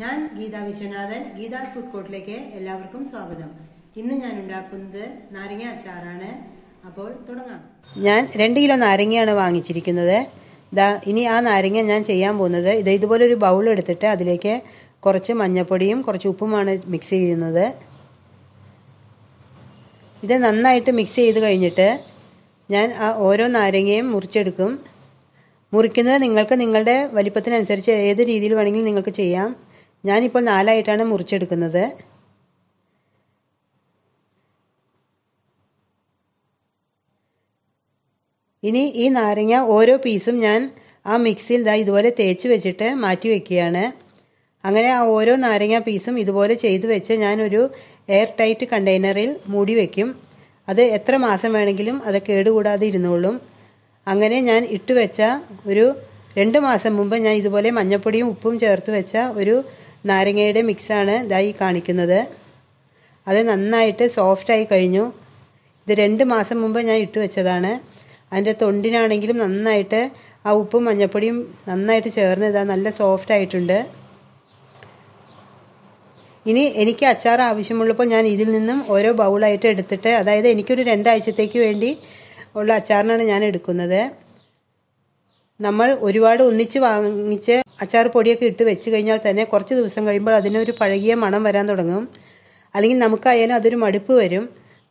ഞാൻ ഗീത വിശ്വനാഥൻ ഗീതാ ഫുഡ് കോർട്ടിലേക്ക് എല്ലാവർക്കും സ്വാഗതം. ഇന്ന് ഞാൻ ഉണ്ടാക്കുന്നത് നാരങ്ങ അച്ചാറാണ്. അപ്പോൾ തുടങ്ങാം. ഞാൻ രണ്ട് കിലോ നാരങ്ങയാണ് വാങ്ങിച്ചിരിക്കുന്നത്. ദാ ഇനി ആ നാരങ്ങ ഞാൻ ചെയ്യാൻ പോകുന്നത്. ഇത് ഇതുപോലെ ഒരു ബൗൾ എടുത്തിട്ട് അതിലേക്ക് കുറച്ച് മഞ്ഞൾപ്പൊടിയും കുറച്ച് ഉപ്പുമാണ് മിക്സ് ചെയ്യുന്നത്. ഇത് നന്നായിട്ട് മിക്സ് ചെയ്ത് കഴിഞ്ഞിട്ട് ഞാൻ ആ ഓരോ നാരങ്ങയും മുറിച്ചെടുക്കും. മുറിക്കുന്നത് നിങ്ങൾക്ക് നിങ്ങളുടെ വലിപ്പത്തിനനുസരിച്ച് ഏത് രീതിയിൽ വേണമെങ്കിലും നിങ്ങൾക്ക് ചെയ്യാം. ഞാനിപ്പോൾ നാലായിട്ടാണ് മുറിച്ചെടുക്കുന്നത്. ഇനി ഈ നാരങ്ങ ഓരോ പീസും ഞാൻ ആ മിക്സിയിൽ ദാ ഇതുപോലെ തേച്ച് വെച്ചിട്ട് മാറ്റി വെക്കുകയാണ്. അങ്ങനെ ആ ഓരോ നാരങ്ങ പീസും ഇതുപോലെ ചെയ്ത് വെച്ച് ഞാനൊരു എയർ ടൈറ്റ് കണ്ടെയ്നറിൽ മൂടി വയ്ക്കും അത് എത്ര മാസം വേണമെങ്കിലും അത് കേടുകൂടാതെ ഇരുന്നോളും. അങ്ങനെ ഞാൻ ഇട്ടുവെച്ച ഒരു രണ്ട് മാസം മുമ്പ് ഞാൻ ഇതുപോലെ മഞ്ഞപ്പൊടിയും ഉപ്പും ചേർത്ത് വെച്ച ഒരു നാരങ്ങയുടെ മിക്സാണ് ഇതായി കാണിക്കുന്നത്. അത് നന്നായിട്ട് സോഫ്റ്റായി കഴിഞ്ഞു. ഇത് രണ്ട് മാസം മുമ്പ് ഞാൻ ഇട്ട് വെച്ചതാണ്. അതിന്റെ തൊണ്ടിനാണെങ്കിലും നന്നായിട്ട് ആ ഉപ്പും മഞ്ഞപ്പൊടിയും നന്നായിട്ട് ചേർന്ന് ഇതാ നല്ല സോഫ്റ്റ് ആയിട്ടുണ്ട്. ഇനി എനിക്ക് അച്ചാർ ആവശ്യമുള്ളപ്പോൾ ഞാൻ ഇതിൽ നിന്നും ഓരോ ബൗളായിട്ട് എടുത്തിട്ട് അതായത് എനിക്കൊരു രണ്ടാഴ്ചത്തേക്ക് വേണ്ടി ഉള്ള അച്ചാറിനാണ് ഞാൻ എടുക്കുന്നത്. നമ്മൾ ഒരുപാട് ഒന്നിച്ച് വാങ്ങിച്ച് അച്ചാർ പൊടിയൊക്കെ ഇട്ട് വെച്ച് കഴിഞ്ഞാൽ തന്നെ കുറച്ച് ദിവസം കഴിയുമ്പോൾ അതിനൊരു പഴകിയ മണം വരാൻ തുടങ്ങും. അല്ലെങ്കിൽ നമുക്കായാലും അതൊരു മടുപ്പ് വരും.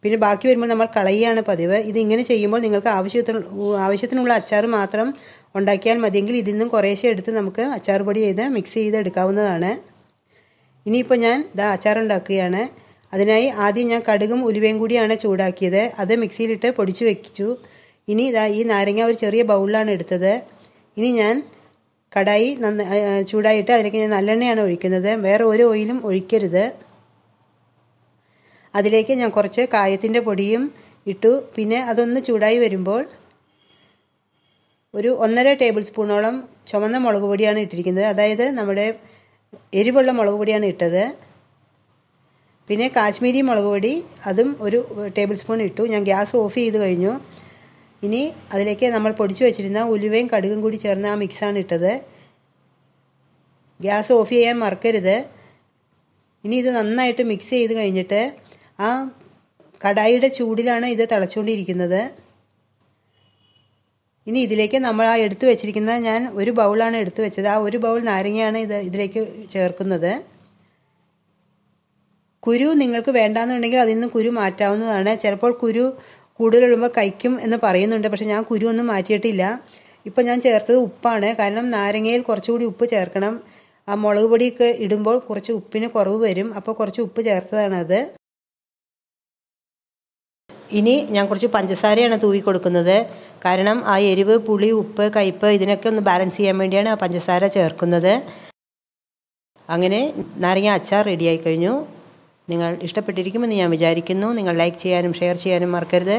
പിന്നെ ബാക്കി വരുമ്പോൾ നമ്മൾ കളയുകയാണ് പതിവ്. ഇത് ഇങ്ങനെ ചെയ്യുമ്പോൾ നിങ്ങൾക്ക് ആവശ്യത്തിന് ആവശ്യത്തിനുള്ള അച്ചാർ മാത്രം ഉണ്ടാക്കിയാൽ മതിയെങ്കിൽ ഇതിൽ നിന്നും കുറേശ്ശെ എടുത്ത് നമുക്ക് അച്ചാർ പൊടി ചെയ്ത് മിക്സ് ചെയ്ത് എടുക്കാവുന്നതാണ്. ഇനിയിപ്പോൾ ഞാൻ ഇതാ അച്ചാർ ഉണ്ടാക്കുകയാണ്. അതിനായി ആദ്യം ഞാൻ കടുകും ഉലുവയും കൂടിയാണ് ചൂടാക്കിയത്. അത് മിക്സിയിലിട്ട് പൊടിച്ചു വെച്ചു. ഇനി ഇതാ ഈ നാരങ്ങ ഒരു ചെറിയ ബൗളിലാണ് എടുത്തത്. ഇനി ഞാൻ കടായി നന്ന ചൂടായിട്ട് അതിലേക്ക് ഞാൻ നല്ലെണ്ണയാണ് ഒഴിക്കുന്നത്. വേറെ ഒരു ഓയിലും ഒഴിക്കരുത്. അതിലേക്ക് ഞാൻ കുറച്ച് കായത്തിന്റെ പൊടിയും ഇട്ടു. പിന്നെ അതൊന്ന് ചൂടായി വരുമ്പോൾ ഒരു ഒന്നര ടേബിൾ സ്പൂണോളം ചുമന്ന മുളക് പൊടിയാണ് ഇട്ടിരിക്കുന്നത്. അതായത് നമ്മുടെ എരിവുള്ള മുളക് പൊടിയാണ് ഇട്ടത്. പിന്നെ കാശ്മീരി മുളക് പൊടി അതും ഒരു ടേബിൾ സ്പൂൺ ഇട്ടു. ഞാൻ ഗ്യാസ് ഓഫ് ചെയ്ത് കഴിഞ്ഞു. ഇനി അതിലേക്ക് നമ്മൾ പൊടിച്ചു വെച്ചിരുന്ന ഉലുവയും കടുകും കൂടി ചേർന്ന ആ മിക്സാണ് ഇട്ടത്. ഗ്യാസ് ഓഫ് ചെയ്യാൻ മറക്കരുത്. ഇനി ഇത് നന്നായിട്ട് മിക്സ് ചെയ്ത് കഴിഞ്ഞിട്ട് ആ കടായിയുടെ ചൂടിലാണ് ഇത് തിളച്ചുകൊണ്ടിരിക്കുന്നത് ഇനി ഇതിലേക്ക് നമ്മൾ ആ എടുത്തു വെച്ചിരിക്കുന്ന ഞാൻ ഒരു ബൗളാണ് എടുത്തു വെച്ചത്. ആ ഒരു ബൗൾ നാരങ്ങയാണ് ഇത് ഇതിലേക്ക് ചേർക്കുന്നത്. കുരു നിങ്ങൾക്ക് വേണ്ടാന്നുണ്ടെങ്കിൽ അതിൽ നിന്ന് കുരു മാറ്റാവുന്നതാണ്. ചിലപ്പോൾ കുരു കൂടുതലുള്ളുമ്പോൾ കഴിക്കും എന്ന് പറയുന്നുണ്ട് പക്ഷെ ഞാൻ കുരു ഒന്നും മാറ്റിയിട്ടില്ല. ഇപ്പം ഞാൻ ചേർത്തത് ഉപ്പാണ്. കാരണം നാരങ്ങയിൽ കുറച്ചുകൂടി ഉപ്പ് ചേർക്കണം. ആ മുളക് പൊടിയൊക്കെ ഇടുമ്പോൾ കുറച്ച് ഉപ്പിന് കുറവ് വരും. അപ്പോൾ കുറച്ച് ഉപ്പ് ചേർത്തതാണ് അത്. ഇനി ഞാൻ കുറച്ച് പഞ്ചസാരയാണ് തൂവി കൊടുക്കുന്നത്. കാരണം ആ എരിവ് പുളി ഉപ്പ് കയ്പ്പ് ഇതിനൊക്കെ ഒന്ന് ബാലൻസ് ചെയ്യാൻ വേണ്ടിയാണ് ആ പഞ്ചസാര ചേർക്കുന്നത്. അങ്ങനെ നാരങ്ങ അച്ചാർ റെഡിയായി കഴിഞ്ഞു. നിങ്ങൾ ഇഷ്ടപ്പെട്ടിരിക്കുമെന്ന് ഞാൻ വിചാരിക്കുന്നു. നിങ്ങൾ ലൈക്ക് ചെയ്യാനും ഷെയർ ചെയ്യാനും മറക്കരുത്.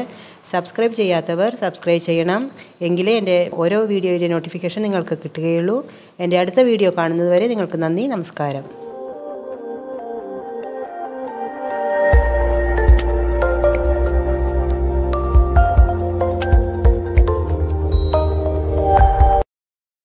സബ്സ്ക്രൈബ് ചെയ്യാത്തവർ സബ്സ്ക്രൈബ് ചെയ്യണം. എങ്കിലേ എന്റെ ഓരോ വീഡിയോയുടെ നോട്ടിഫിക്കേഷൻ നിങ്ങൾക്ക് കിട്ടുകയുള്ളൂ. എന്റെ അടുത്ത വീഡിയോ കാണുന്നതുവരെ നിങ്ങൾക്ക് നന്ദി നമസ്കാരം.